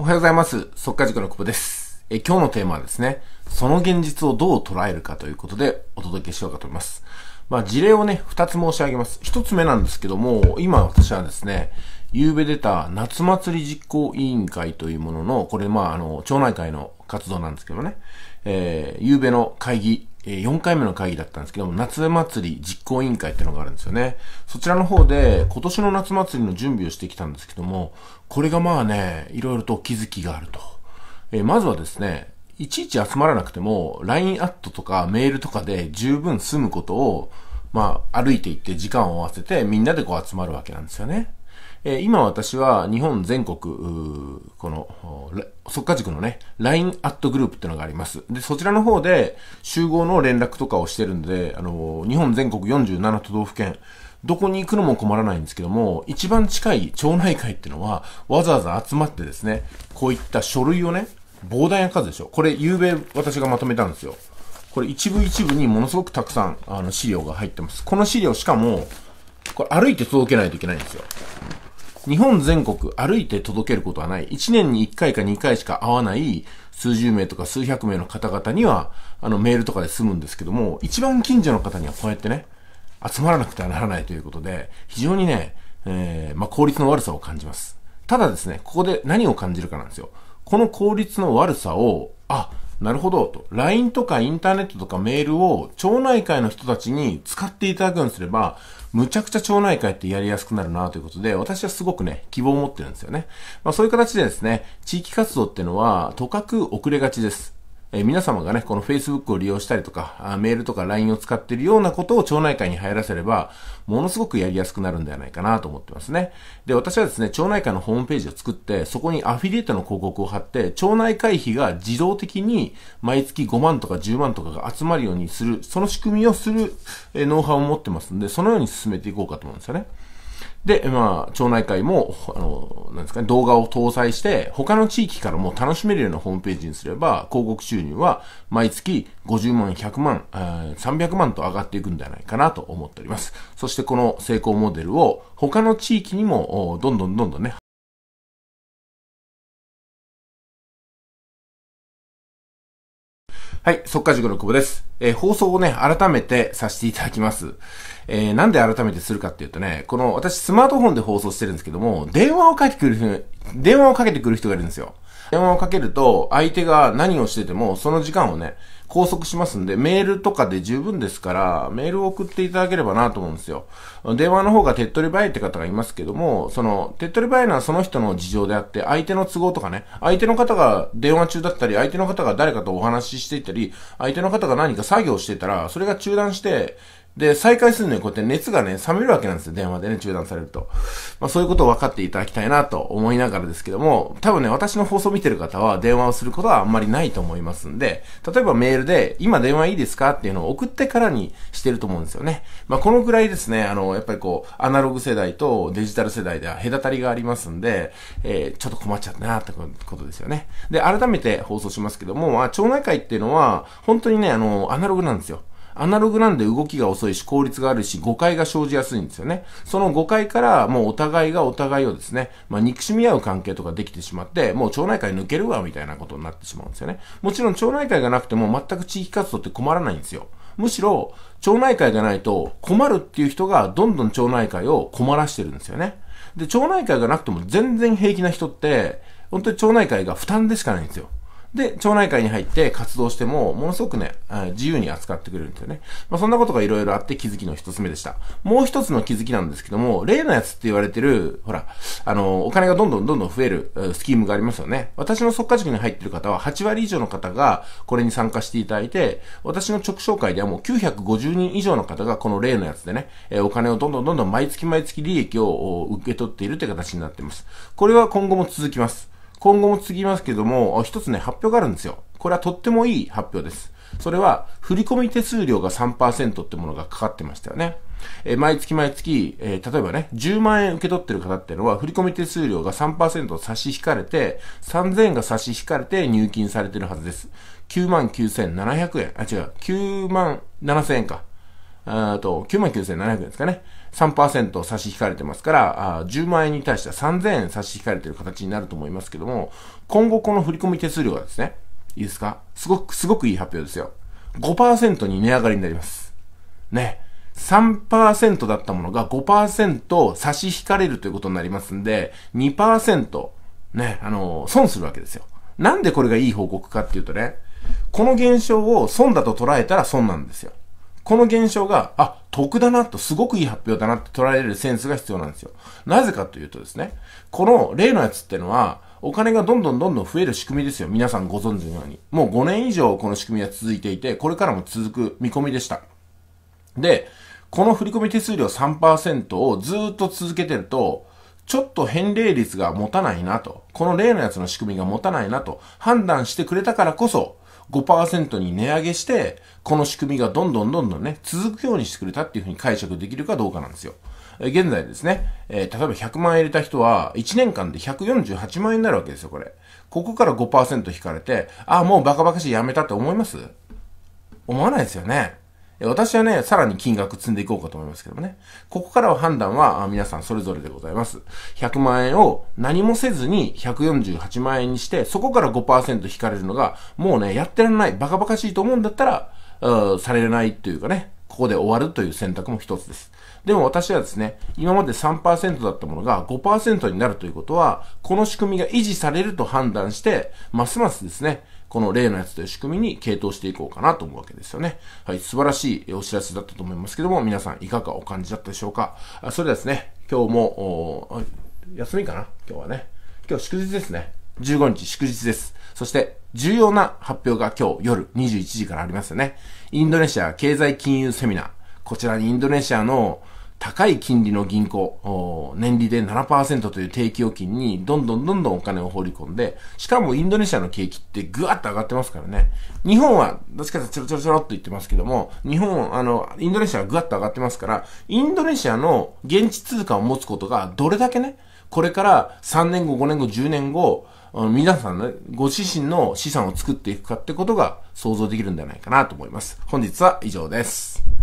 おはようございます。速稼塾の久保です。え今日のテーマはですね、その現実をどう捉えるかということでお届けしようかと思います。まあ、事例をね、二つ申し上げます。一つ目なんですけども、今私はですね、夕べ出た夏祭り実行委員会というものの、これまあ、あの、町内会の活動なんですけどね、えー、夕べの会議、え、4回目の会議だったんですけども、夏祭り実行委員会ってのがあるんですよね。そちらの方で、今年の夏祭りの準備をしてきたんですけども、これがまあね、いろいろと気づきがあると。えー、まずはですね、いちいち集まらなくても、LINE アットとかメールとかで十分済むことを、まあ、歩いていって時間を合わせてみんなでこう集まるわけなんですよね。え、今私は日本全国、この、速稼塾のね、LINE アットグループっていうのがあります。で、そちらの方で集合の連絡とかをしてるんで、あの、日本全国47都道府県、どこに行くのも困らないんですけども、一番近い町内会っていうのは、わざわざ集まってですね、こういった書類をね、膨大な数でしょ。これ、夕べ私がまとめたんですよ。これ一部一部にものすごくたくさん、あの、資料が入ってます。この資料しかも、これ歩いて届けないといけないんですよ。日本全国歩いて届けることはない。1年に1回か2回しか会わない数十名とか数百名の方々には、あのメールとかで済むんですけども、一番近所の方にはこうやってね、集まらなくてはならないということで、非常にね、えー、まあ、効率の悪さを感じます。ただですね、ここで何を感じるかなんですよ。この効率の悪さを、あ、なるほど、と。LINE とかインターネットとかメールを町内会の人たちに使っていただくようにすれば、むちゃくちゃ町内会ってやりやすくなるなということで、私はすごくね、希望を持ってるんですよね。まあそういう形でですね、地域活動っていうのは、とかく遅れがちです。えー、皆様がね、この Facebook を利用したりとか、メールとか LINE を使っているようなことを町内会に入らせれば、ものすごくやりやすくなるんではないかなと思ってますね。で、私はですね、町内会のホームページを作って、そこにアフィリエイトの広告を貼って、町内会費が自動的に毎月5万とか10万とかが集まるようにする、その仕組みをする、えノウハウを持ってますんで、そのように進めていこうかと思うんですよね。で、まあ、町内会も、あの、なんですかね、動画を搭載して、他の地域からも楽しめるようなホームページにすれば、広告収入は毎月50万、100万、300万と上がっていくんではないかなと思っております。そしてこの成功モデルを他の地域にも、どんどんどんどんね、はい、速稼塾の久保です。えー、放送をね、改めてさせていただきます。えー、なんで改めてするかっていうとね、この、私スマートフォンで放送してるんですけども、電話をかけてくる、電話をかけてくる人がいるんですよ。電話をかけると、相手が何をしてても、その時間をね、拘束しますんで、メールとかで十分ですから、メールを送っていただければなと思うんですよ。電話の方が手っ取り早いって方がいますけども、その、手っ取り早いのはその人の事情であって、相手の都合とかね、相手の方が電話中だったり、相手の方が誰かとお話ししていたり、相手の方が何か作業してたら、それが中断して、で、再開するのにこうやって熱がね、冷めるわけなんですよ。電話でね、中断されると。まあそういうことを分かっていただきたいなと思いながらですけども、多分ね、私の放送見てる方は電話をすることはあんまりないと思いますんで、例えばメールで、今電話いいですかっていうのを送ってからにしてると思うんですよね。まあこのぐらいですね、あの、やっぱりこう、アナログ世代とデジタル世代では隔たりがありますんで、えー、ちょっと困っちゃったなってことですよね。で、改めて放送しますけども、まあ町内会っていうのは、本当にね、あの、アナログなんですよ。アナログなんで動きが遅いし、効率があるし、誤解が生じやすいんですよね。その誤解からもうお互いがお互いをですね、まあ、憎しみ合う関係とかできてしまって、もう町内会抜けるわ、みたいなことになってしまうんですよね。もちろん町内会がなくても全く地域活動って困らないんですよ。むしろ、町内会がないと困るっていう人がどんどん町内会を困らしてるんですよね。で、町内会がなくても全然平気な人って、本当に町内会が負担でしかないんですよ。で、町内会に入って活動しても、ものすごくね、自由に扱ってくれるんですよね。まあ、そんなことがいろいろあって気づきの一つ目でした。もう一つの気づきなんですけども、例のやつって言われてる、ほら、あの、お金がどんどんどんどん増えるスキームがありますよね。私の速稼塾に入ってる方は8割以上の方がこれに参加していただいて、私の直紹介ではもう950人以上の方がこの例のやつでね、お金をどんどんどんどん毎月毎月利益を受け取っているという形になっています。これは今後も続きます。今後も次ますけども、一つね、発表があるんですよ。これはとってもいい発表です。それは、振込手数料が3%ってものがかかってましたよね。えー、毎月毎月、えー、例えばね、10万円受け取ってる方っていうのは、振込手数料が3%差し引かれて、3000円が差し引かれて入金されてるはずです。99,700円。あ、違う。9万7000円か。あと、99,700円ですかね。3%差し引かれてますから、あ10万円に対しては3000円差し引かれてる形になると思いますけども、今後この振込手数料がですね、いいですか？すごく、すごくいい発表ですよ。5%に値上がりになります。ね。3%だったものが5%差し引かれるということになりますんで、2%、ね、あの、損するわけですよ。なんでこれがいい報告かっていうとね、この現象を損だと捉えたら損なんですよ。この現象が、あ、得だなと、すごくいい発表だなって捉えれるセンスが必要なんですよ。なぜかというとですね、この例のやつってのは、お金がどんどんどんどん増える仕組みですよ。皆さんご存知のように。もう5年以上この仕組みは続いていて、これからも続く見込みでした。で、この振込手数料3%をずっと続けてると、ちょっと返礼率が持たないなと、この例のやつの仕組みが持たないなと判断してくれたからこそ、5%に値上げして、この仕組みがどんどんどんどんね、続くようにしてくれたっていうふうに解釈できるかどうかなんですよ。現在ですね、えー、例えば100万円入れた人は、1年間で148万円になるわけですよ、これ。ここから5%引かれて、ああ、もうバカバカしいやめたって思います？思わないですよね。私はね、さらに金額積んでいこうかと思いますけどもね。ここからは判断は皆さんそれぞれでございます。100万円を何もせずに148万円にして、そこから5%引かれるのが、もうね、やってらんない、バカバカしいと思うんだったら、うされないというかね、ここで終わるという選択も一つです。でも私はですね、今まで3%だったものが5%になるということは、この仕組みが維持されると判断して、ますますですね、この例のやつという仕組みに傾倒していこうかなと思うわけですよね。はい、素晴らしいお知らせだったと思いますけども、皆さんいかがお感じだったでしょうか？あそれではですね、今日も、休みかな？今日はね。今日祝日ですね。15日祝日です。そして、重要な発表が今日夜21時からありますよね。インドネシア経済金融セミナー。こちらにインドネシアの高い金利の銀行、年利で7%という定期預金にどんどんどんどんお金を放り込んで、しかもインドネシアの景気ってぐわっと上がってますからね。日本はどっちかとちょろちょろちょろっと言ってますけども、日本、あの、インドネシアはぐわっと上がってますから、インドネシアの現地通貨を持つことがどれだけね、これから3年後、5年後、10年後、皆さんね、ご自身の資産を作っていくかってことが想像できるんじゃないかなと思います。本日は以上です。